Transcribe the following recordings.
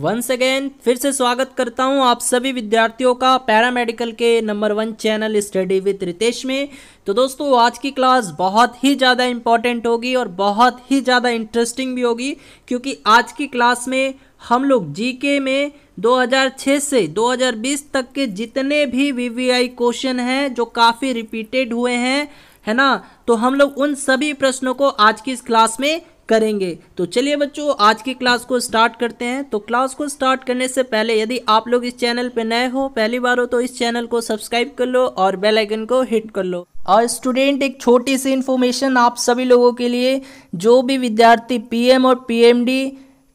Once again फिर से स्वागत करता हूँ आप सभी विद्यार्थियों का पैरामेडिकल के number one channel study with Ritesh में। तो दोस्तों, आज की क्लास बहुत ही ज़्यादा इंपॉर्टेंट होगी और बहुत ही ज़्यादा इंटरेस्टिंग भी होगी, क्योंकि आज की क्लास में हम लोग जीके में 2006 से 2020 तक के जितने भी वीवीआई क्वेश्चन हैं, जो काफ़ी रिपीटेड हुए हैं, है ना? तो हम लोग उन सभी प्रश्नों को आज की इस क्लास में करेंगे। तो चलिए बच्चों, आज की क्लास को स्टार्ट करते हैं। तो क्लास को स्टार्ट करने से पहले यदि आप लोग इस चैनल पर नए हो, पहली बार हो तो इस चैनल को सब्सक्राइब कर लो और बेल आइकन को हिट कर लो। और स्टूडेंट, एक छोटी सी इन्फॉर्मेशन आप सभी लोगों के लिए, जो भी विद्यार्थी पीएम और पीएमडी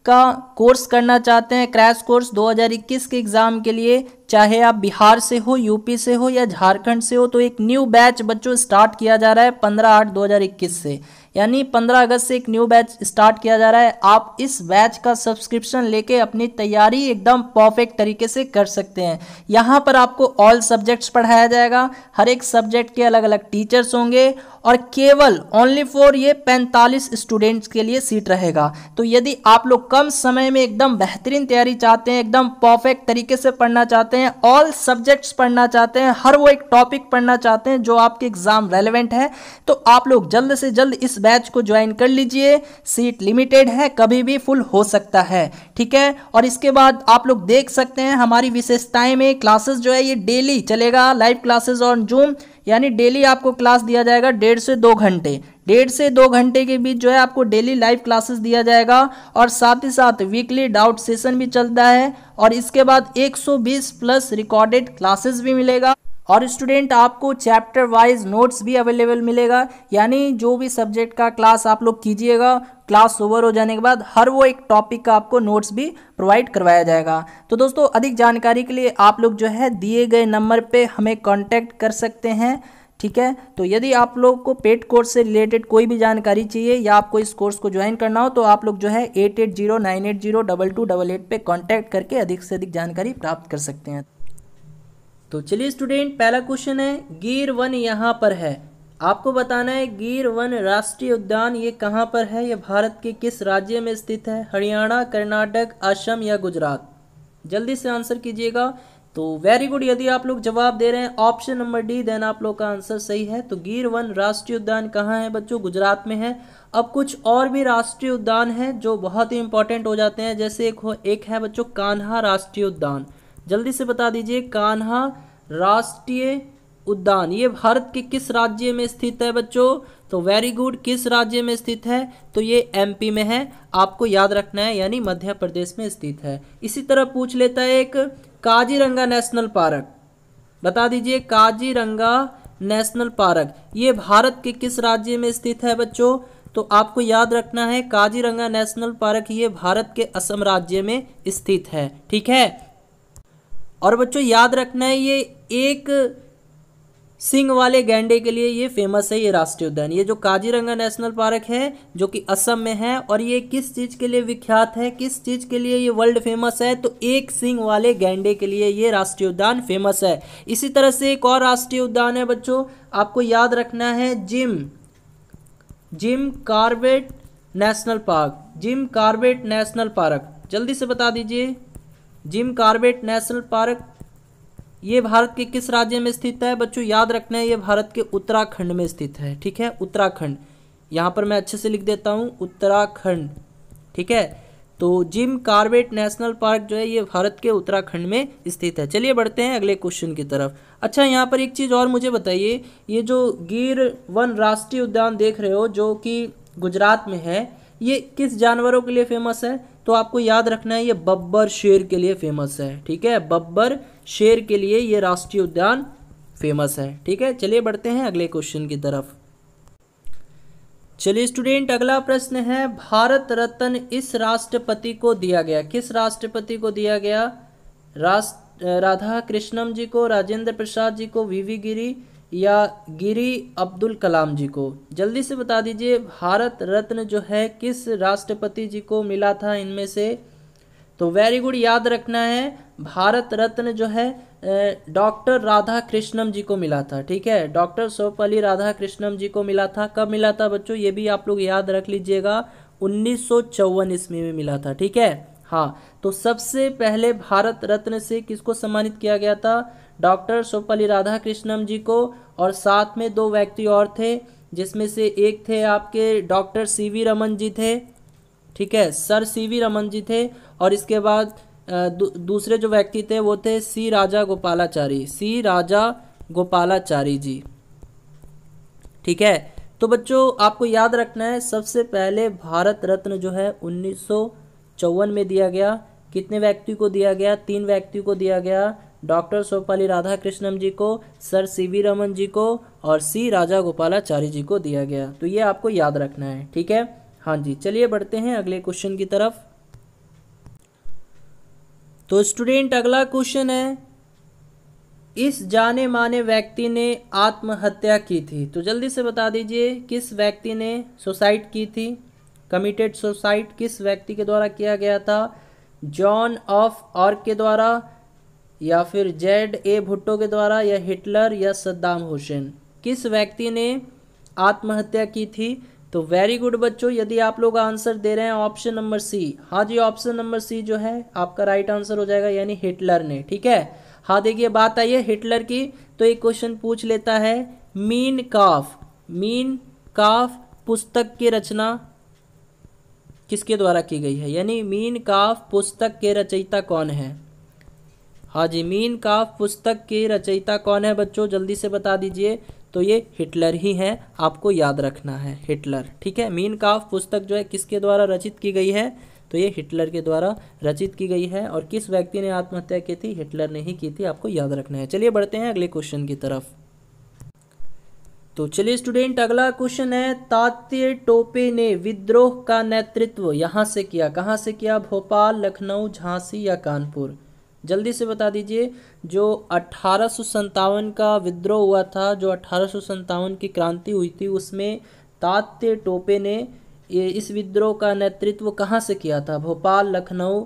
का कोर्स करना चाहते हैं, क्रैश कोर्स 2021 के एग्ज़ाम के लिए, चाहे आप बिहार से हो, यूपी से हो या झारखंड से हो तो एक न्यू बैच बच्चों स्टार्ट किया जा रहा है 15 आठ 2021 से। यानी 15 अगस्त से एक न्यू बैच स्टार्ट किया जा रहा है। आप इस बैच का सब्सक्रिप्शन लेके अपनी तैयारी एकदम परफेक्ट तरीके से कर सकते हैं। यहाँ पर आपको ऑल सब्जेक्ट्स पढ़ाया जाएगा। हर एक सब्जेक्ट के अलग अलग टीचर्स होंगे और केवल ओनली फॉर ये 45 स्टूडेंट्स के लिए सीट रहेगा। तो यदि आप लोग कम समय में एकदम बेहतरीन तैयारी चाहते हैं, एकदम परफेक्ट तरीके से पढ़ना चाहते हैं ऑल सब्जेक्ट्स पढ़ना चाहते हैं, हर वो एक टॉपिक पढ़ना चाहते हैं जो आपके एग्ज़ाम रेलिवेंट है तो आप लोग जल्द से जल्द इस बैच को ज्वाइन कर लीजिए। सीट लिमिटेड है, कभी भी फुल हो सकता है, ठीक है? और इसके बाद आप लोग देख सकते हैं हमारी विशेषताएँ में क्लासेस जो है, ये डेली चलेगा लाइव क्लासेस ऑन जूम यानी डेली आपको क्लास दिया जाएगा डेढ़ से दो घंटे। डेढ़ से दो घंटे के बीच जो है, आपको डेली लाइव क्लासेस दिया जाएगा और साथ ही साथ वीकली डाउट सेशन भी चलता है और इसके बाद 120 प्लस रिकॉर्डेड क्लासेस भी मिलेगा। और स्टूडेंट आपको चैप्टर वाइज नोट्स भी अवेलेबल मिलेगा। यानी जो भी सब्जेक्ट का क्लास आप लोग कीजिएगा क्लास ओवर हो जाने के बाद हर वो एक टॉपिक का आपको नोट्स भी प्रोवाइड करवाया जाएगा। तो दोस्तों, अधिक जानकारी के लिए आप लोग जो है दिए गए नंबर पे हमें कांटेक्ट कर सकते हैं, ठीक है? तो यदि आप लोग को पेड कोर्स से रिलेटेड कोई भी जानकारी चाहिए या आपको इस कोर्स को ज्वाइन करना हो तो आप लोग जो है eight eight zero nine eight zero double two double eight पे कॉन्टैक्ट करके अधिक से अधिक जानकारी प्राप्त कर सकते हैं। तो चलिए स्टूडेंट पहला क्वेश्चन है गिर वन यहाँ पर है। आपको बताना है गिर वन राष्ट्रीय उद्यान ये कहाँ पर है? ये भारत के किस राज्य में स्थित है? हरियाणा, कर्नाटक, असम या गुजरात? जल्दी से आंसर कीजिएगा। तो वेरी गुड यदि आप लोग जवाब दे रहे हैं ऑप्शन नंबर डी देन आप लोग का आंसर सही है। तो गिर वन राष्ट्रीय उद्यान कहाँ है बच्चों? गुजरात में है। अब कुछ और भी राष्ट्रीय उद्यान है जो बहुत ही इंपॉर्टेंट हो जाते हैं। जैसे एक हो, एक है बच्चों, कान्हा राष्ट्रीय उद्यान। जल्दी से बता दीजिए, कान्हा राष्ट्रीय उद्यान, ये भारत के किस राज्य में स्थित है बच्चों? तो वेरी गुड किस राज्य में स्थित है? तो ये एमपी में है, आपको याद रखना है, यानी मध्य प्रदेश में स्थित है। इसी तरह पूछ लेता है एक, काजीरंगा नेशनल पार्क। बता दीजिए, काजीरंगा नेशनल पार्क, ये भारत के किस राज्य में स्थित है बच्चों? तो आपको याद रखना है, काजीरंगा नेशनल पार्क ये भारत के असम राज्य में स्थित है, ठीक है? और बच्चों, याद रखना है, ये एक सिंह वाले गैंडे के लिए ये फ़ेमस है, ये राष्ट्रीय उद्यान। ये जो काजीरंगा नेशनल पार्क है, जो कि असम में है, और ये किस चीज़ के लिए विख्यात है, किस चीज़ के लिए ये वर्ल्ड फ़ेमस है तो एक सिंह वाले गैंडे के लिए ये राष्ट्रीय उद्यान फ़ेमस है। इसी तरह से एक और राष्ट्रीय उद्यान है बच्चों, आपको याद रखना है, Jim. Jim Corbett National Park. Jim Corbett National Park. जल्दी से बता दीजिए। Jim Corbett National Park. ये भारत के किस राज्य में स्थित है? बच्चों, याद रखना है, ये भारत के उत्तराखंड में स्थित है, ठीक है? उत्तराखंड। यहाँ पर मैं अच्छे से लिख देता हूँ, उत्तराखंड, ठीक है? तो जिम कार्बेट नेशनल पार्क जो है, ये भारत के उत्तराखंड में स्थित है। चलिए बढ़ते हैं अगले क्वेश्चन की तरफ़। अच्छा यहाँ पर एक चीज़ और मुझे बताइए, ये जो गिर वन राष्ट्रीय उद्यान देख रहे हो, जो कि गुजरात में है, ये किस जानवरों के लिए फ़ेमस है? तो आपको याद रखना है, ये बब्बर शेर के लिए फ़ेमस है, ठीक है? बब्बर शेर के लिए ये राष्ट्रीय उद्यान फ़ेमस है, ठीक है? चलिए बढ़ते हैं अगले क्वेश्चन की तरफ़। चलिए स्टूडेंट अगला प्रश्न है, भारत रत्न इस राष्ट्रपति को दिया गया? किस राष्ट्रपति को दिया गया? राष्ट्र राधा कृष्णम जी को, राजेंद्र प्रसाद जी को वीवी गिरी या गिरी अब्दुल कलाम जी को। जल्दी से बता दीजिए, भारत रत्न जो है, किस राष्ट्रपति जी को मिला था इनमें से? तो वेरी गुड याद रखना है, भारत रत्न जो है डॉक्टर राधा कृष्णम जी को मिला था, ठीक है? डॉक्टर सर्वपल्ली राधा कृष्णम जी को मिला था। कब मिला था बच्चों? ये भी आप लोग याद रख लीजिएगा, उन्नीस सौ ईस्वी में मिला था, ठीक है? हाँ तो सबसे पहले भारत रत्न से किसको सम्मानित किया गया था? डॉक्टर सोपली राधा कृष्णम जी को और साथ में दो व्यक्ति और थे जिसमें से एक थे आपके doctor C V Raman ji थे ठीक है sir C V Raman ji थे और इसके बाद दू, दूसरे जो व्यक्ति थे वो थे सी राजा गोपालाचारी सी राजा गोपालाचारी जी। ठीक है तो बच्चों आपको याद रखना है सबसे पहले भारत रत्न जो है उन्नीस सौ चौवन में दिया गया कितने व्यक्ति को दिया गया? तीन व्यक्ति को दिया गया डॉक्टर सोपाली राधा कृष्णम जी को, sir C V Raman ji को और सी राजा गोपालाचारी जी को दिया गया। तो ये आपको याद रखना है, ठीक है? हाँ जी, चलिए बढ़ते हैं अगले क्वेश्चन की तरफ़। तो स्टूडेंट, अगला क्वेश्चन है, इस जाने माने व्यक्ति ने आत्महत्या की थी। तो जल्दी से बता दीजिए, किस व्यक्ति ने सुसाइड की थी? कमिटेड सुसाइड किस व्यक्ति के द्वारा किया गया था? जॉन ऑफ़ ऑर्क के द्वारा या फिर जेड ए भुट्टो के द्वारा, या हिटलर, या सद्दाम हुसैन। किस व्यक्ति ने आत्महत्या की थी? तो वेरी गुड बच्चों, यदि आप लोग आंसर दे रहे हैं ऑप्शन नंबर सी हाँ जी ऑप्शन नंबर सी जो है, आपका राइट आंसर हो जाएगा, यानी हिटलर ने, ठीक है? हाँ देखिए, बात आई है हिटलर की तो एक क्वेश्चन पूछ लेता है, मीन काफ। मीन काफ पुस्तक की रचना किसके द्वारा की गई है? यानी मीन काफ पुस्तक के रचयिता कौन है? हाँ जी मीन काफ पुस्तक के रचयिता कौन है बच्चों? जल्दी से बता दीजिए। तो ये हिटलर ही है, आपको याद रखना है, हिटलर। ठीक है, मीन काफ पुस्तक जो है किसके द्वारा रचित की गई है? तो ये हिटलर के द्वारा रचित की गई है, और किस व्यक्ति ने आत्महत्या की थी? हिटलर ने ही की थी, आपको याद रखना है। चलिए बढ़ते हैं अगले क्वेश्चन की तरफ़। तो चलिए स्टूडेंट, अगला क्वेश्चन है, तात्य टोपे ने विद्रोह का नेतृत्व यहाँ से किया, कहाँ से किया? भोपाल, लखनऊ, झांसी या कानपुर? जल्दी से बता दीजिए, जो अट्ठारह का विद्रोह हुआ था, जो अट्ठारह की क्रांति हुई थी, उसमें तात्य टोपे ने इस विद्रोह का नेतृत्व कहाँ से किया था? भोपाल, लखनऊ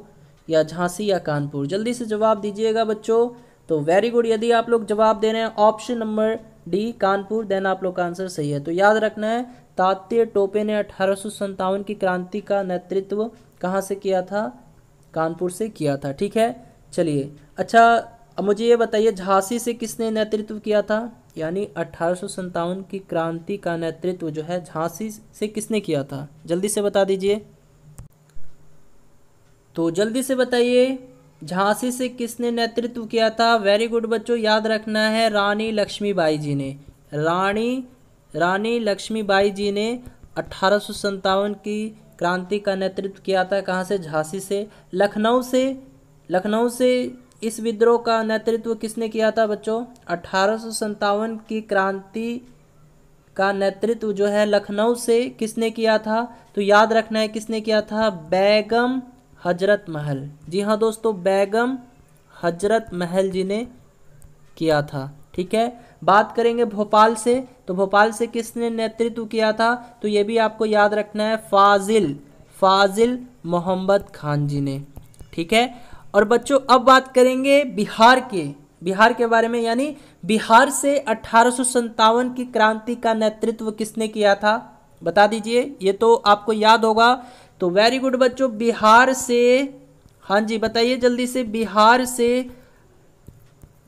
या झांसी या कानपुर? जल्दी से जवाब दीजिएगा बच्चों। तो वेरी गुड यदि आप लोग जवाब दे रहे हैं option number D Kanpur then आप लोग का आंसर सही है। तो याद रखना है, तात्य टोपे ने अठारह की क्रांति का नेतृत्व कहाँ से किया था? कानपुर से किया था, ठीक है? चलिए। अच्छा अब मुझे ये बताइए, झांसी से किसने नेतृत्व किया था? यानी अठारह की क्रांति का नेतृत्व जो है, झांसी से किसने किया था? जल्दी से बता दीजिए। तो जल्दी से बताइए, झांसी से किसने नेतृत्व किया था? वेरी गुड बच्चों, याद रखना है, रानी लक्ष्मीबाई जी ने। रानी रानी लक्ष्मीबाई जी ने अठारह की क्रांति का नेतृत्व किया था, कहाँ से? झांसी से। लखनऊ से लखनऊ से इस विद्रोह का नेतृत्व किसने किया था बच्चों? अठारह सौ सत्तावन की क्रांति का नेतृत्व जो है लखनऊ से किसने किया था? तो याद रखना है किसने किया था? बैगम हज़रत महल। जी हाँ दोस्तों, बैगम हज़रत महल जी ने किया था, ठीक है? बात करेंगे भोपाल से। तो भोपाल से किसने नेतृत्व किया था? तो ये भी आपको याद रखना है, फाजिल फाजिल मोहम्मद खान जी ने, ठीक है? और बच्चों, अब बात करेंगे बिहार के। बिहार के बारे में, यानी बिहार से अठारह की क्रांति का नेतृत्व किसने किया था? बता दीजिए, ये तो आपको याद होगा। तो वेरी गुड बच्चों, बिहार से हाँ जी, बताइए जल्दी से, बिहार से,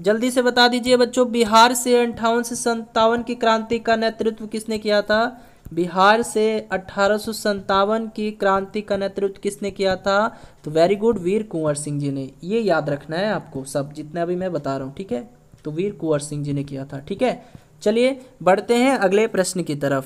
जल्दी से बता दीजिए बच्चों, बिहार से अंठावन से संतावन की क्रांति का नेतृत्व किसने किया था? बिहार से अठारह सौ सत्तावन की क्रांति का नेतृत्व किसने किया था? तो वेरी गुड वीर कुंवर सिंह जी ने। ये याद रखना है आपको सब, जितना भी मैं बता रहा हूँ, ठीक है? तो वीर कुंवर सिंह जी ने किया था, ठीक है? चलिए, बढ़ते हैं अगले प्रश्न की तरफ़।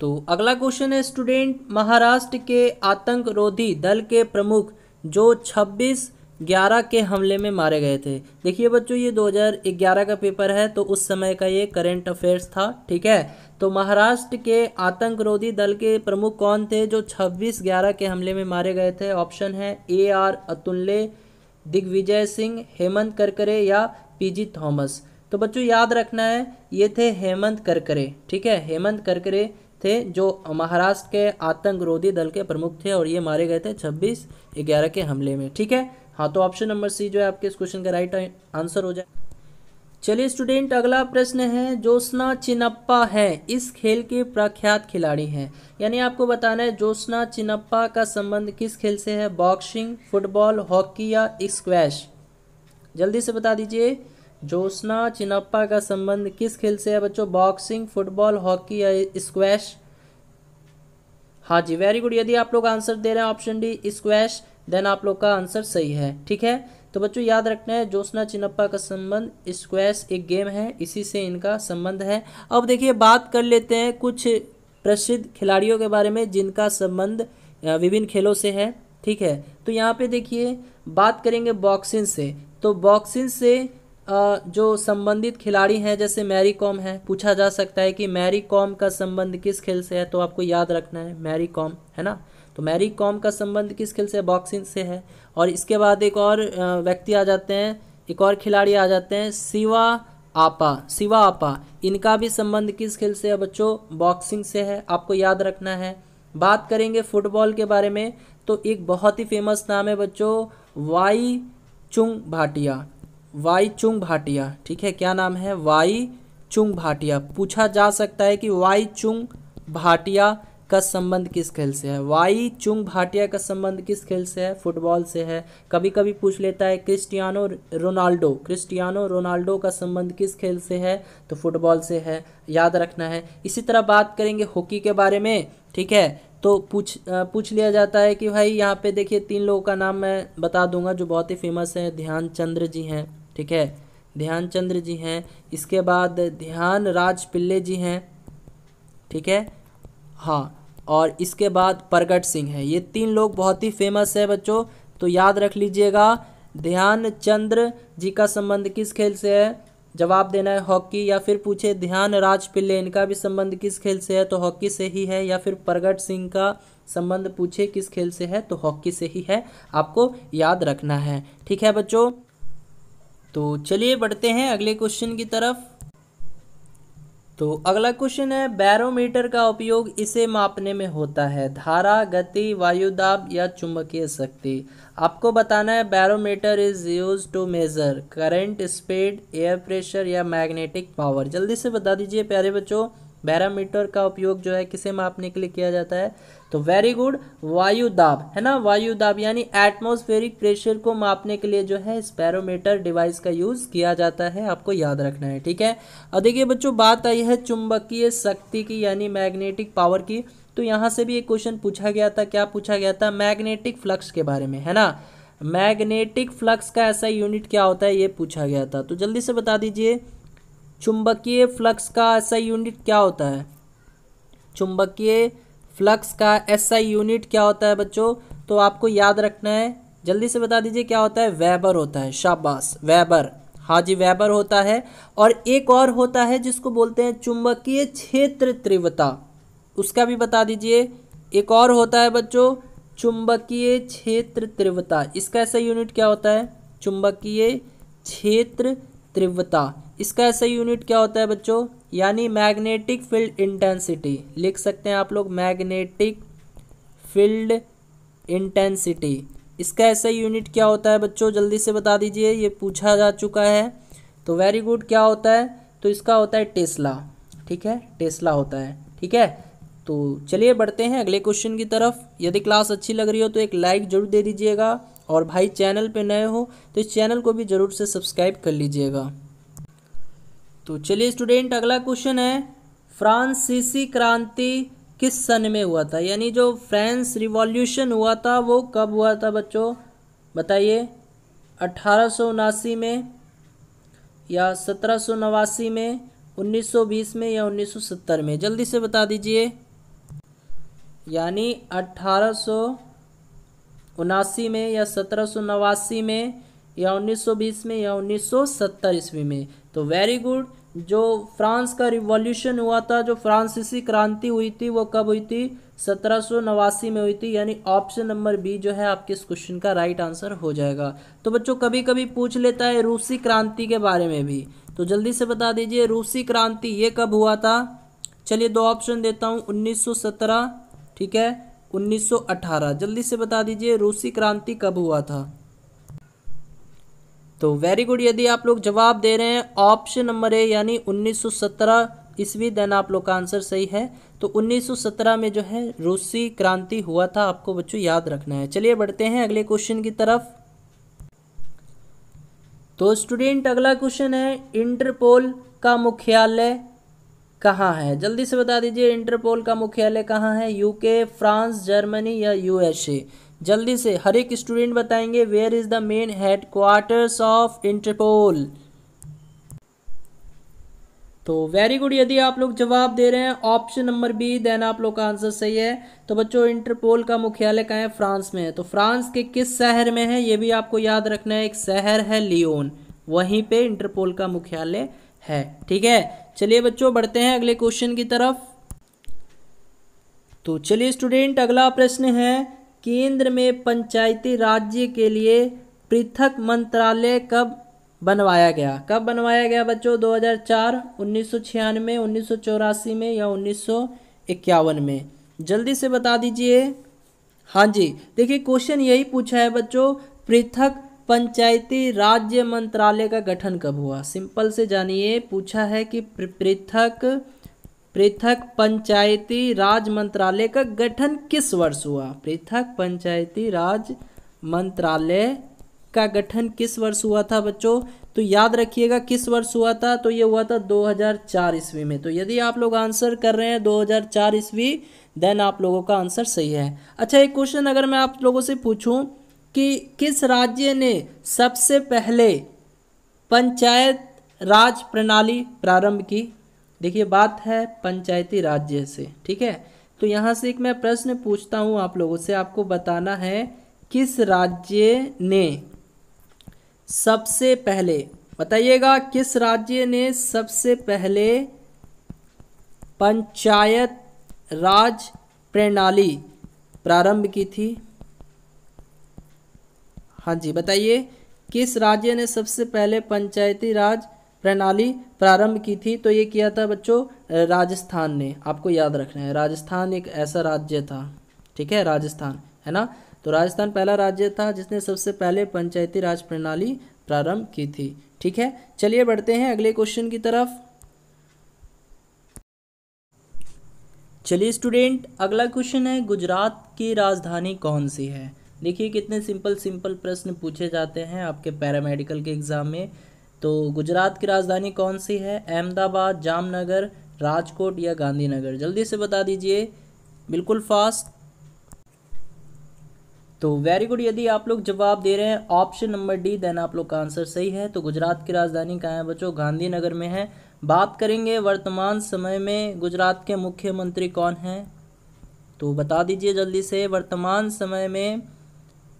तो अगला क्वेश्चन है स्टूडेंट महाराष्ट्र के आतंकरोधी दल के प्रमुख, जो 26 ग्यारह के हमले में मारे गए थे। देखिए बच्चों, ये 2011 का पेपर है तो उस समय का ये करंट अफेयर्स था, ठीक है? तो महाराष्ट्र के आतंकरोधी दल के प्रमुख कौन थे जो 26 ग्यारह के हमले में मारे गए थे? ऑप्शन है ए आर अतुल्य, दिग्विजय सिंह, हेमंत करकरे या पीजी थॉमस। तो बच्चों, याद रखना है, ये थे हेमंत करकरे, ठीक है? हेमंत करकरे थे जो महाराष्ट्र के आतंकरोधी दल के प्रमुख थे और ये मारे गए थे 26 ग्यारह के हमले में, ठीक है? हाँ तो ऑप्शन नंबर सी जो है आपके इस क्वेश्चन का राइट आंसर हो जाए। चलिए स्टूडेंट अगला प्रश्न है जोशना चिनप्पा है, इस खेल के प्रख्यात खिलाड़ी हैं। यानी आपको बताना है जोशना चिनप्पा का संबंध किस खेल से है? बॉक्सिंग फुटबॉल हॉकी या स्क्वैश जल्दी से बता दीजिए जोशना चिनप्पा का संबंध किस खेल से है बच्चों? बॉक्सिंग फुटबॉल हॉकी या स्क्वैश हाँ जी वेरी गुड यदि आप लोग आंसर दे रहे हैं ऑप्शन डी स्क्वैश देन आप लोग का आंसर सही है, ठीक है? तो बच्चों, याद रखना है जोशना चिनप्पा का संबंध स्क्वैश एक गेम है, इसी से इनका संबंध है। अब देखिए, बात कर लेते हैं कुछ प्रसिद्ध खिलाड़ियों के बारे में, जिनका संबंध विभिन्न खेलों से है, ठीक है? तो यहाँ पे देखिए, बात करेंगे बॉक्सिंग से। तो बॉक्सिंग से जो संबंधित खिलाड़ी हैं, जैसे मैरी कॉम है, पूछा जा सकता है कि मैरी कॉम का संबंध किस खेल से है तो आपको याद रखना है मैरी कॉम है ना? तो मैरी कॉम का संबंध किस खेल से? बॉक्सिंग से है। और इसके बाद एक और व्यक्ति आ जाते हैं। एक और खिलाड़ी आ जाते हैं, शिवा आपा। शिवा आपा, इनका भी संबंध किस खेल से है बच्चों? बॉक्सिंग से है। आपको याद रखना है। बात करेंगे फुटबॉल के बारे में तो एक बहुत ही फ़ेमस नाम है बच्चों, वाई चुंग भाटिया। वाई चुंग भाटिया, ठीक है? क्या नाम है? वाई चुंग भाटिया। पूछा जा सकता है कि वाई चुंग भाटिया का संबंध किस खेल से है? वाई चुंग भाटिया का संबंध किस खेल से है? फुटबॉल से है। कभी कभी पूछ लेता है, क्रिस्टियानो रोनाल्डो क्रिस्टियानो रोनाल्डो का संबंध किस खेल से है? तो फुटबॉल से है। याद रखना है। इसी तरह बात करेंगे हॉकी के बारे में, ठीक है? तो पूछ पूछ लिया जाता है कि भाई यहाँ पे देखिए तीन लोगों का नाम मैं बता दूँगा जो बहुत ही फ़ेमस है। ध्यान चंद्र जी हैं, ठीक है? ध्यान चंद्र जी हैं। इसके बाद ध्यान राज पिल्ले जी हैं, ठीक है? हाँ और इसके बाद प्रगट सिंह है। ये तीन लोग बहुत ही फ़ेमस है बच्चों। तो याद रख लीजिएगा, ध्यान चंद्र जी का संबंध किस खेल से है? जवाब देना है हॉकी या फिर पूछे ध्यान राज पिल्ले, इनका भी संबंध किस खेल से है? तो हॉकी से ही है या फिर प्रगट सिंह का संबंध पूछे किस खेल से है? तो हॉकी से ही है। आपको याद रखना है। ठीक है बच्चों? तो चलिए बढ़ते हैं अगले क्वेश्चन की तरफ़। तो अगला क्वेश्चन है बैरोमीटर का उपयोग इसे मापने में होता है, धारा, गति, वायुदाब या चुंबकीय शक्ति। आपको बताना है barometer is use to measure current speed air pressure या मैग्नेटिक पावर जल्दी से बता दीजिए, प्यारे बच्चों। बैरोमीटर का उपयोग जो है किसे मापने के लिए किया जाता है? तो वेरी गुड वायु दाब, है ना? वायु दाब यानी एटमोस्फेरिक प्रेशर को मापने के लिए जो है स्पैरोमीटर डिवाइस का यूज़ किया जाता है। आपको याद रखना है, ठीक है? और देखिए बच्चों, बात आई है चुंबकीय शक्ति की यानी मैग्नेटिक पावर की। तो यहाँ से भी एक क्वेश्चन पूछा गया था। क्या पूछा गया था? मैग्नेटिक फ्लक्स के बारे में, है ना? मैग्नेटिक फ्लक्स का ऐसा यूनिट क्या होता है? ये पूछा गया था। तो जल्दी से बता दीजिए। चुंबकीय फ्लक्स का ऐसा यूनिट क्या होता है? चुंबकीय फ्लक्स का एसआई यूनिट क्या होता है बच्चों? तो आपको याद रखना है, जल्दी से बता दीजिए क्या होता है? वेबर होता है, शाबाश वेबर हाँ जी वेबर होता है और एक और होता है जिसको बोलते हैं चुंबकीय क्षेत्र तीव्रता। उसका भी बता दीजिए। एक और होता है बच्चों, चुंबकीय क्षेत्र तीव्रता। इसका ऐसा यूनिट क्या होता है? चुंबकीय क्षेत्र तीव्रता। इसका ऐसा यूनिट क्या होता है बच्चों? यानी मैग्नेटिक फ़ील्ड इंटेंसिटी लिख सकते हैं आप लोग मैग्नेटिक फ़ील्ड इंटेंसिटी इसका ऐसा यूनिट क्या होता है बच्चों? जल्दी से बता दीजिए, ये पूछा जा चुका है। तो वेरी गुड क्या होता है? तो इसका होता है टेस्ला ठीक है? टेस्ला होता है। ठीक है? तो चलिए बढ़ते हैं अगले क्वेश्चन की तरफ़। यदि क्लास अच्छी लग रही हो तो एक लाइक ज़रूर दे दीजिएगा। और भाई चैनल पे नए हो तो इस चैनल को भी ज़रूर से सब्सक्राइब कर लीजिएगा। तो चलिए स्टूडेंट अगला क्वेश्चन है, फ्रांसीसी क्रांति किस सन में हुआ था? यानी जो फ्रांस रिवॉल्यूशन हुआ था, वो कब हुआ था बच्चों? बताइए, अठारह सौ उनासी में या सत्रह सौ नवासी में 1920 में या 1970 में? जल्दी से बता दीजिए। यानी अठारह में या सत्रह सौ नवासी में या 1920 में या 1970 ईस्वी में? तो वेरी गुड जो फ्रांस का रिवॉल्यूशन हुआ था, जो फ्रांसीसी क्रांति हुई थी, वो कब हुई थी? सत्रह नवासी में हुई थी। यानी ऑप्शन नंबर बी जो है, आपके इस क्वेश्चन का राइट आंसर हो जाएगा। तो बच्चों कभी कभी पूछ लेता है रूसी क्रांति के बारे में भी। तो जल्दी से बता दीजिए, रूसी क्रांति ये कब हुआ था? चलिए दो ऑप्शन देता हूँ। 1917 ठीक है? 1918 जल्दी से बता दीजिए, रूसी क्रांति कब हुआ था? तो वेरी गुड यदि आप लोग जवाब दे रहे हैं ऑप्शन नंबर ए यानी 1917 ईस्वी देन आप लोग का आंसर सही है। तो 1917 में जो है, रूसी क्रांति हुआ था, आपको बच्चों याद रखना है। चलिए बढ़ते हैं अगले क्वेश्चन की तरफ़। तो स्टूडेंट अगला क्वेश्चन है इंटरपोल का मुख्यालय कहाँ है? जल्दी से बता दीजिए इंटरपोल का मुख्यालय कहाँ है? यूके फ्रांस जर्मनी या यूएसए जल्दी से हर एक स्टूडेंट बताएँगे where is the main head of Interpol तो वेरी गुड यदि आप लोग जवाब दे रहे हैं ऑप्शन नंबर बी देन आप लोग का आंसर सही है। तो बच्चों इंटरपोल का मुख्यालय कहाँ है? फ्रांस में है। तो फ्रांस के किस शहर में है, ये भी आपको याद रखना है, एक शहर है लियोन वहीं पे इंटरपोल का मुख्यालय है। ठीक है? चलिए बच्चों, बढ़ते हैं अगले क्वेश्चन की तरफ़। तो चलिए स्टूडेंट अगला प्रश्न है केंद्र में पंचायती राज्य के लिए पृथक मंत्रालय कब बनवाया गया? कब बनवाया गया बच्चों? 2004 उन्नीस सौ में या उन्नीस सौ इक्यावन में? जल्दी से बता दीजिए। हाँ जी, देखिए, क्वेश्चन यही पूछा है बच्चों, पृथक पंचायती राज्य मंत्रालय का गठन कब हुआ? सिंपल से जानिए, पूछा है कि पृथक पृथक पंचायती राज मंत्रालय का गठन किस वर्ष हुआ? पृथक पंचायती राज मंत्रालय का गठन किस वर्ष हुआ था बच्चों? तो याद रखिएगा, किस वर्ष हुआ था? तो ये हुआ था 2004 ईस्वी में। तो यदि आप लोग आंसर कर रहे हैं 2004 ईस्वी, देन आप लोगों का आंसर सही है। अच्छा एक क्वेश्चन अगर मैं आप लोगों से पूछूँ कि किस राज्य ने सबसे पहले पंचायत राज प्रणाली प्रारंभ की? देखिए, बात है पंचायती राज्य से ठीक है? तो यहाँ से एक मैं प्रश्न पूछता हूँ आप लोगों से। आपको बताना है किस राज्य ने सबसे पहले, बताइएगा किस राज्य ने सबसे पहले पंचायत राज प्रणाली प्रारंभ की थी? हाँ जी, बताइए, किस राज्य ने सबसे पहले पंचायती राज प्रणाली प्रारंभ की थी तो ये किया था बच्चों, राजस्थान ने। आपको याद रखना है, राजस्थान एक ऐसा राज्य था, ठीक है, राजस्थान, है ना? तो राजस्थान पहला राज्य था जिसने सबसे पहले पंचायती राज प्रणाली प्रारंभ की थी, ठीक है? चलिए बढ़ते हैं अगले क्वेश्चन की तरफ़। चलिए स्टूडेंट, अगला क्वेश्चन है, गुजरात की राजधानी कौन सी है? देखिए कितने सिंपल सिंपल प्रश्न पूछे जाते हैं आपके पैरामेडिकल के एग्ज़ाम में। तो गुजरात की राजधानी कौन सी है? अहमदाबाद, जामनगर, राजकोट या गांधीनगर? जल्दी से बता दीजिए। बिल्कुल फास्ट। तो वेरी गुड यदि आप लोग जवाब दे रहे हैं ऑप्शन नंबर डी देन आप लोग का आंसर सही है। तो गुजरात की राजधानी कहाँ है बच्चों? गांधीनगर में है। बात करेंगे वर्तमान समय में गुजरात के मुख्यमंत्री कौन हैं? तो बता दीजिए जल्दी से, वर्तमान समय में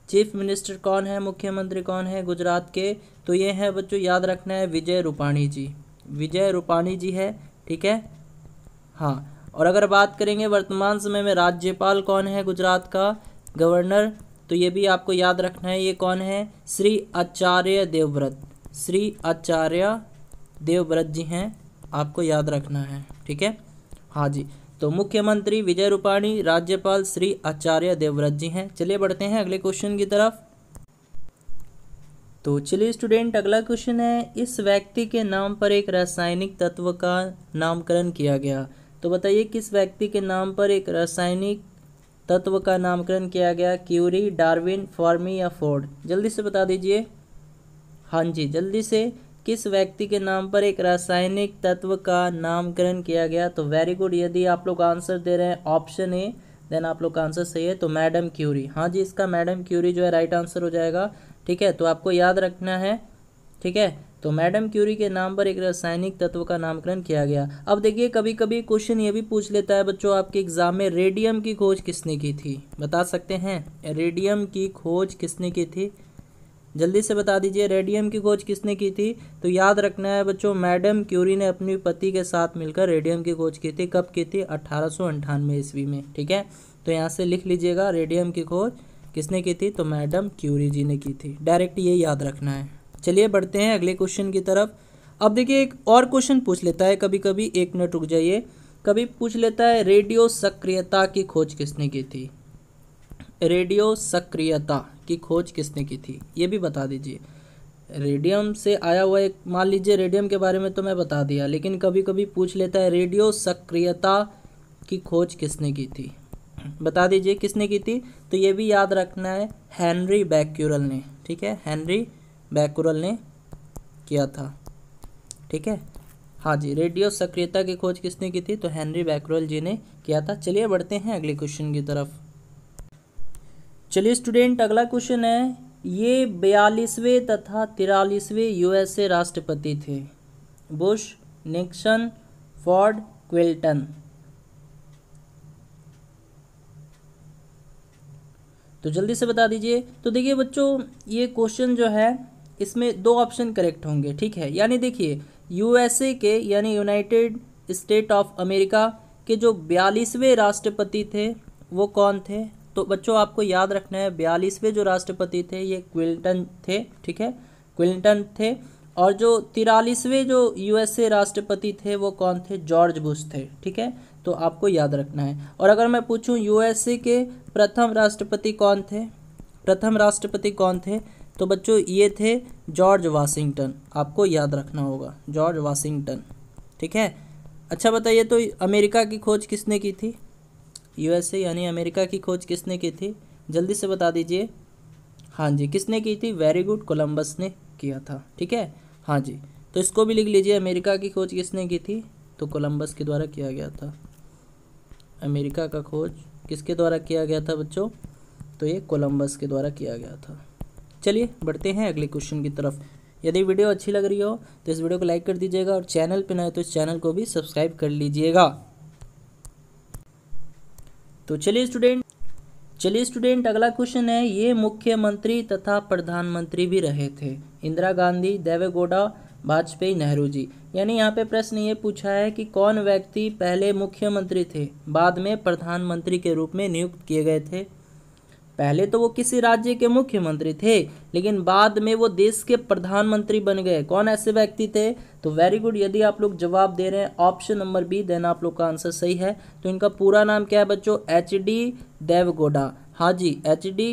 चीफ मिनिस्टर कौन है? मुख्यमंत्री कौन है? गुजरात के तो ये है बच्चों, याद रखना है विजय रूपाणी जी। विजय रूपाणी जी है, ठीक है? हाँ और अगर बात करेंगे वर्तमान समय में राज्यपाल कौन है गुजरात का? गवर्नर तो ये भी आपको याद रखना है, ये कौन है? श्री आचार्य देवव्रत। श्री आचार्य देवव्रत जी हैं, आपको याद रखना है, ठीक है? हाँ जी तो मुख्यमंत्री विजय रूपाणी, राज्यपाल श्री आचार्य देवव्रत जी हैं। चलिए बढ़ते हैं अगले क्वेश्चन की तरफ़। तो चलिए स्टूडेंट अगला क्वेश्चन है। इस व्यक्ति के नाम पर एक रासायनिक तत्व का नामकरण किया गया। तो बताइए किस व्यक्ति के नाम पर एक रासायनिक तत्व का नामकरण किया गया? क्यूरी, डार्विन, फॉर्मी या फोर्ड? जल्दी से बता दीजिए। हाँ जी, जल्दी से। किस व्यक्ति के नाम पर एक रासायनिक तत्व का नामकरण किया गया? तो वेरी गुड यदि आप लोग आंसर दे रहे हैं ऑप्शन ए देन आप लोग का आंसर सही है। तो मैडम क्यूरी। हाँ जी, इसका मैडम क्यूरी जो है राइट आंसर हो जाएगा। ठीक है? तो आपको याद रखना है, ठीक है? तो मैडम क्यूरी के नाम पर एक रासायनिक तत्व का नामकरण किया गया। अब देखिए कभी कभी क्वेश्चन ये भी पूछ लेता है, बच्चों, आपके एग्ज़ाम में रेडियम की खोज किसने की थी? बता सकते हैं? रेडियम की खोज किसने की थी? जल्दी से बता दीजिए, रेडियम की खोज किसने की थी? तो याद रखना है बच्चों, मैडम क्यूरी ने अपनी पति के साथ मिलकर रेडियम की खोज की थी। कब की थी? अठारह ईस्वी में, ठीक है? तो यहाँ से लिख लीजिएगा, रेडियम की खोज किसने की थी? तो मैडम क्यूरी जी ने की थी। डायरेक्ट ये याद रखना है। चलिए बढ़ते हैं अगले क्वेश्चन की तरफ़। अब देखिए, एक और क्वेश्चन पूछ लेता है कभी कभी एक मिनट रुक जाइए। कभी पूछ लेता है, रेडियो सक्रियता की खोज किसने की थी? रेडियो सक्रियता की खोज किसने की थी? ये भी बता दीजिए। रेडियम से आया हुआ एक, मान लीजिए रेडियम के बारे में तो मैं बता दिया, लेकिन कभी कभी पूछ लेता है, रेडियो सक्रियता की खोज किसने की थी? बता दीजिए किसने की थी? तो ये भी याद रखना है, हेनरी बैक्यूरल ने, ठीक है? हेनरी बैक्यूरल ने किया था, ठीक है? हाँ जी, रेडियो सक्रियता की खोज किसने की थी? तो हेनरी बैक्यूरल जी ने किया था। चलिए बढ़ते हैं अगले क्वेश्चन की तरफ़। चलिए स्टूडेंट, अगला क्वेश्चन है, ये बयालीसवें तथा तिरालीसवें यूएसए राष्ट्रपति थे, बुश, निक्सन, फॉर्ड, क्विल्टन। तो जल्दी से बता दीजिए। तो देखिए बच्चों, ये क्वेश्चन जो है, इसमें दो ऑप्शन करेक्ट होंगे, ठीक है? यानी देखिए यूएसए के, यानी यूनाइटेड स्टेट ऑफ़ अमेरिका के जो बयालीसवें राष्ट्रपति थे, वो कौन थे? तो बच्चों, आपको याद रखना है, बयालीसवें जो राष्ट्रपति थे, ये क्विल्टन थे, ठीक है? क्विल्टन थे। और जो तिरालीसवें जो यूएसए राष्ट्रपति थे, वो कौन थे? जॉर्ज बुश थे, ठीक है? तो आपको याद रखना है। और अगर मैं पूछूँ यूएसए के प्रथम राष्ट्रपति कौन थे? प्रथम राष्ट्रपति कौन थे? तो बच्चों, ये थे जॉर्ज वाशिंगटन। आपको याद रखना होगा, जॉर्ज वाशिंगटन। ठीक है? अच्छा बताइए तो अमेरिका की खोज किसने की थी? यूएसए यानी अमेरिका की खोज किसने की थी? जल्दी से बता दीजिए। हाँ जी, किसने की थी? वेरी गुड, कोलंबस ने किया था। ठीक है? हाँ जी तो इसको भी लिख लीजिए, अमेरिका की खोज किसने की थी? तो कोलंबस के द्वारा किया गया था। अमेरिका का खोज किसके द्वारा किया गया था बच्चों? तो ये कोलंबस के द्वारा किया गया था। चलिए, बढ़ते हैं अगले क्वेश्चन की तरफ़। यदि वीडियो अच्छी लग रही हो तो इस वीडियो को लाइक कर दीजिएगा और चैनल पर नए तो इस चैनल को भी सब्सक्राइब कर लीजिएगा। तो चलिए स्टूडेंट चलिए स्टूडेंट अगला क्वेश्चन है, ये मुख्यमंत्री तथा प्रधानमंत्री भी रहे थे। इंदिरा गांधी, देवेगौड़ा वाजपेयी नेहरू जी। यानी यहाँ पे प्रश्न ये पूछा है कि कौन व्यक्ति पहले मुख्यमंत्री थे, बाद में प्रधानमंत्री के रूप में नियुक्त किए गए थे? पहले तो वो किसी राज्य के मुख्यमंत्री थे, लेकिन बाद में वो देश के प्रधानमंत्री बन गए। कौन ऐसे व्यक्ति थे? तो वेरी गुड यदि आप लोग जवाब दे रहे हैं ऑप्शन नंबर बी देन आप लोग का आंसर सही है। तो इनका पूरा नाम क्या है बच्चों? एच डी देवगोडा हाँ जी एच डी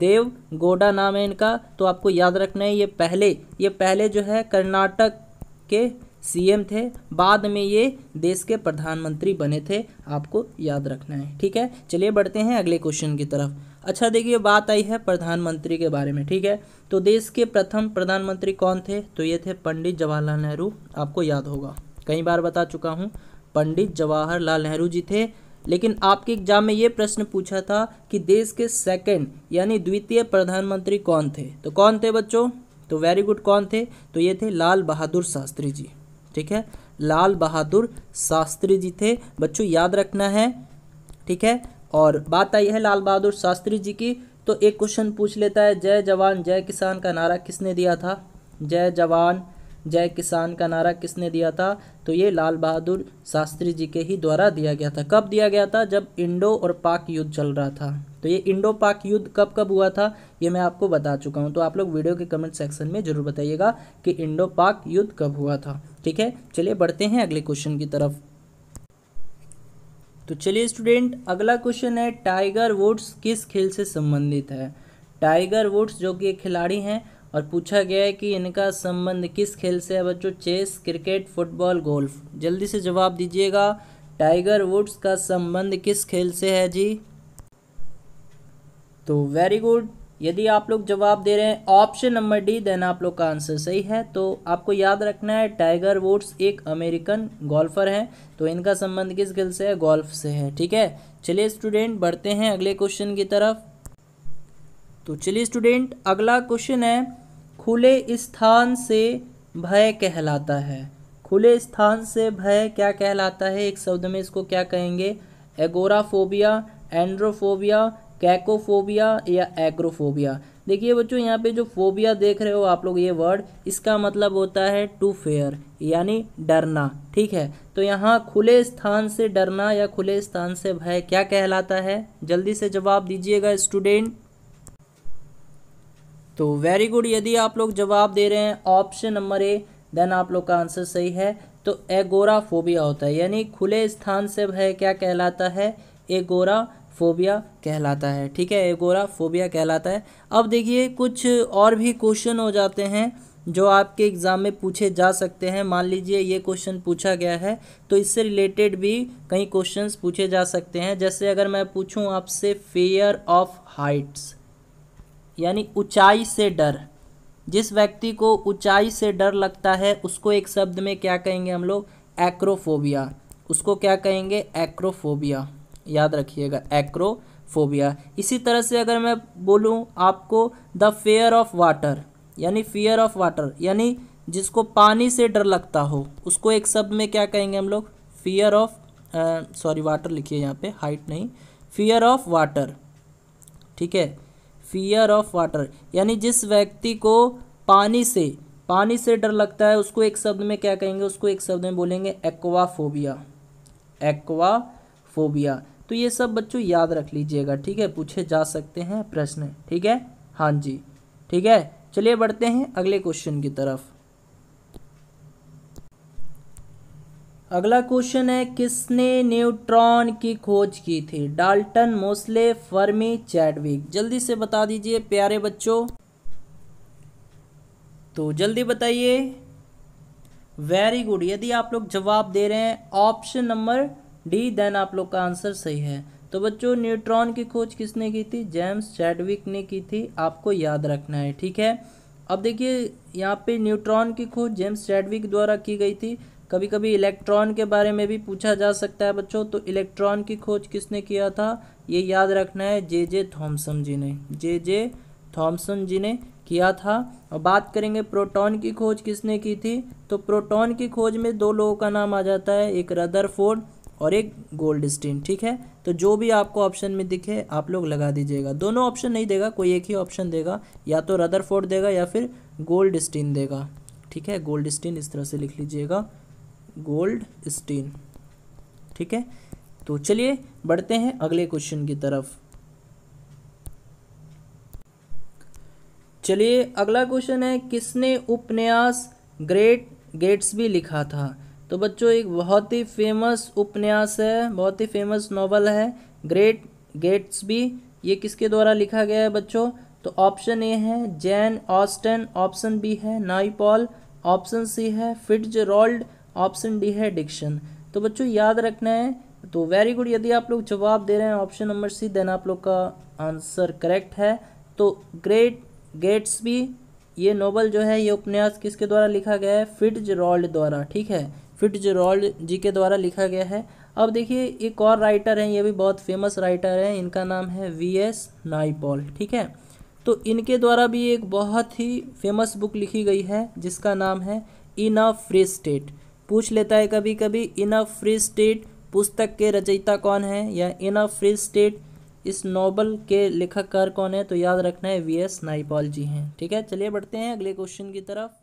देव गोडा नाम है इनका तो आपको याद रखना है, ये पहले ये पहले जो है कर्नाटक के सीएम थे, बाद में ये देश के प्रधानमंत्री बने थे, आपको याद रखना है, ठीक है? चलिए बढ़ते हैं अगले क्वेश्चन की तरफ़। अच्छा देखिए बात आई है प्रधानमंत्री के बारे में, ठीक है? तो देश के प्रथम प्रधानमंत्री कौन थे? तो ये थे पंडित जवाहरलाल नेहरू, आपको याद होगा, कई बार बता चुका हूँ, पंडित जवाहरलाल नेहरू जी थे लेकिन आपके एग्ज़ाम में ये प्रश्न पूछा था कि देश के सेकंड यानी द्वितीय प्रधानमंत्री कौन थे? तो कौन थे बच्चों? तो वेरी गुड कौन थे? तो ये थे लाल बहादुर शास्त्री जी, ठीक है? लाल बहादुर शास्त्री जी थे। बच्चों, याद रखना है, ठीक है? और बात आई है लाल बहादुर शास्त्री जी की तो एक क्वेश्चन पूछ लेता है, जय जवान, जय किसान का नारा किसने दिया था? जय जवान जय किसान का नारा किसने दिया था? तो ये लाल बहादुर शास्त्री जी के ही द्वारा दिया गया था। कब दिया गया था? जब इंडो और पाक युद्ध चल रहा था। तो ये इंडो पाक युद्ध कब कब हुआ था, ये मैं आपको बता चुका हूँ। तो आप लोग वीडियो के कमेंट सेक्शन में ज़रूर बताइएगा कि इंडो पाक युद्ध कब हुआ था। ठीक है? चलिए बढ़ते हैं अगले क्वेश्चन की तरफ़। तो चलिए स्टूडेंट, अगला क्वेश्चन है, टाइगर वुड्स किस खेल से संबंधित है? टाइगर वुड्स जो कि खिलाड़ी हैं और पूछा गया है कि इनका संबंध किस खेल से है? बच्चों, चेस, क्रिकेट, फुटबॉल, गोल्फ। जल्दी से जवाब दीजिएगा। टाइगर वुड्स का संबंध किस खेल से है जी? तो वेरी गुड। यदि आप लोग जवाब दे रहे हैं ऑप्शन नंबर डी, देन आप लोग का आंसर सही है। तो आपको याद रखना है, टाइगर वुड्स एक अमेरिकन गोल्फर हैं। तो इनका संबंध किस खेल से है? गोल्फ से है, ठीक है? चलिए स्टूडेंट, बढ़ते हैं अगले क्वेश्चन की तरफ़। तो चलिए स्टूडेंट अगला क्वेश्चन है, खुले स्थान से भय कहलाता है। खुले स्थान से भय क्या कहलाता है? एक शब्द में इसको क्या कहेंगे? एगोराफोबिया, एंड्रोफोबिया, कैकोफोबिया या एग्रोफोबिया। देखिए बच्चों, यहाँ पे जो फोबिया देख रहे हो आप लोग, ये वर्ड इसका मतलब होता है टू फेयर यानी डरना, ठीक है? तो यहाँ खुले स्थान से डरना या खुले स्थान से भय क्या कहलाता है? जल्दी से जवाब दीजिएगा स्टूडेंट तो वेरी गुड यदि आप लोग जवाब दे रहे हैं ऑप्शन नंबर ए देन आप लोग का आंसर सही है। तो एगोरा फोबिया होता है, यानी खुले स्थान से भय क्या कहलाता है? एगोरा फोबिया कहलाता है, ठीक है? एगोरा फोबिया कहलाता है। अब देखिए, कुछ और भी क्वेश्चन हो जाते हैं जो आपके एग्ज़ाम में पूछे जा सकते हैं। मान लीजिए, ये क्वेश्चन पूछा गया है तो इससे रिलेटेड भी कई क्वेश्चंस पूछे जा सकते हैं। जैसे अगर मैं पूछूँ आपसे फेयर ऑफ़ हाइट्स यानी ऊंचाई से डर। जिस व्यक्ति को ऊंचाई से डर लगता है, उसको एक शब्द में क्या कहेंगे हम लोग? एक्रोफोबिया। उसको क्या कहेंगे? एक्रोफोबिया। याद रखिएगा, एक्रोफोबिया। इसी तरह से अगर मैं बोलूँ आपको, द फेयर ऑफ़ वाटर, यानी फियर ऑफ़ वाटर, यानी जिसको पानी से डर लगता हो, उसको एक शब्द में क्या कहेंगे हम लोग? फियर ऑफ़ सॉरी, वाटर लिखिए यहाँ पे, हाइट नहीं। Fear of water. ठीक है? फियर ऑफ़ वाटर यानी जिस व्यक्ति को पानी से पानी से डर लगता है, उसको एक शब्द में क्या कहेंगे? उसको एक शब्द में बोलेंगे एक्वाफोबिया एक्वाफोबिया तो ये सब बच्चों याद रख लीजिएगा, ठीक है? पूछे जा सकते हैं प्रश्न, ठीक है? हाँ जी, ठीक है? चलिए बढ़ते हैं अगले क्वेश्चन की तरफ़। अगला क्वेश्चन है, किसने न्यूट्रॉन की खोज की थी? Dalton, Moseley, Fermi, Chadwick. जल्दी से बता दीजिए, प्यारे बच्चों। तो जल्दी बताइए। वेरी गुड यदि आप लोग जवाब दे रहे हैं ऑप्शन नंबर डी देन आप लोग का आंसर सही है। तो बच्चों, न्यूट्रॉन की खोज किसने की थी? जेम्स चैडविक ने की थी। आपको याद रखना है, ठीक है? अब देखिए, यहाँ पे न्यूट्रॉन की खोज जेम्स चैडविक द्वारा की गई थी। कभी कभी इलेक्ट्रॉन के बारे में भी पूछा जा सकता है बच्चों तो इलेक्ट्रॉन की खोज किसने किया था? ये याद रखना है, जे जे थॉम्सन जी ने। जे जे थॉम्सन जी ने किया था। और बात करेंगे प्रोटॉन की खोज किसने की थी? तो प्रोटॉन की खोज में दो लोगों का नाम आ जाता है, एक रदरफोर्ड और एक गोल्ड ठीक है? तो जो भी आपको ऑप्शन में दिखे, आप लोग लगा दीजिएगा। दोनों ऑप्शन नहीं देगा, कोई एक ही ऑप्शन देगा। या तो रदरफोर्ड देगा या फिर गोल्ड देगा, ठीक है? गोल्ड इस तरह से लिख लीजिएगा। गोल्ड स्टीन ठीक है? तो चलिए, बढ़ते हैं अगले क्वेश्चन की तरफ़। चलिए, अगला क्वेश्चन है, किसने उपन्यास ग्रेट गेट्स भी लिखा था? तो बच्चों, एक बहुत ही फ़ेमस उपन्यास है, बहुत ही फ़ेमस नॉवल है, ग्रेट गेट्स भी। ये किसके द्वारा लिखा गया है बच्चों? तो ऑप्शन ए है, जैन ऑस्टन ऑप्शन बी है, नाइपॉल ऑप्शन सी है फिट्ज रोल्ड ऑप्शन डी है डिक्शन तो बच्चों, याद रखना है तो वेरी गुड यदि आप लोग जवाब दे रहे हैं ऑप्शन नंबर सी देन आप लोग का आंसर करेक्ट है। तो ग्रेट गेट्स भी, ये नोबल जो है, ये उपन्यास किसके द्वारा लिखा गया है? फिट्ज रोल्ड द्वारा, ठीक है? फिट्ज रोल्ड जी के द्वारा लिखा गया है। अब देखिए, एक और राइटर हैं, ये भी बहुत फ़ेमस राइटर हैं, इनका नाम है वी एस नाइपॉल ठीक है? तो इनके द्वारा भी एक बहुत ही फ़ेमस बुक लिखी गई है, जिसका नाम है इन अ फ्री स्टेट पूछ लेता है कभी कभी इन अ फ्री स्टेट पुस्तक के रचयिता कौन है? या, इन अ फ्री स्टेट इस नॉवल के लेखककार कौन है? तो याद रखना है, वी एस नाइपॉल जी हैं। ठीक है, चलिए बढ़ते हैं अगले क्वेश्चन की तरफ़।